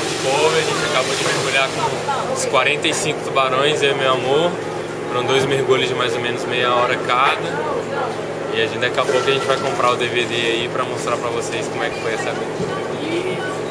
De Discovery, a gente acabou de mergulhar com uns 45 tubarões, e meu amor. Foram dois mergulhos de mais ou menos meia hora cada. E a gente, daqui a pouco a gente vai comprar o DVD aí para mostrar para vocês como é que foi essa aventura.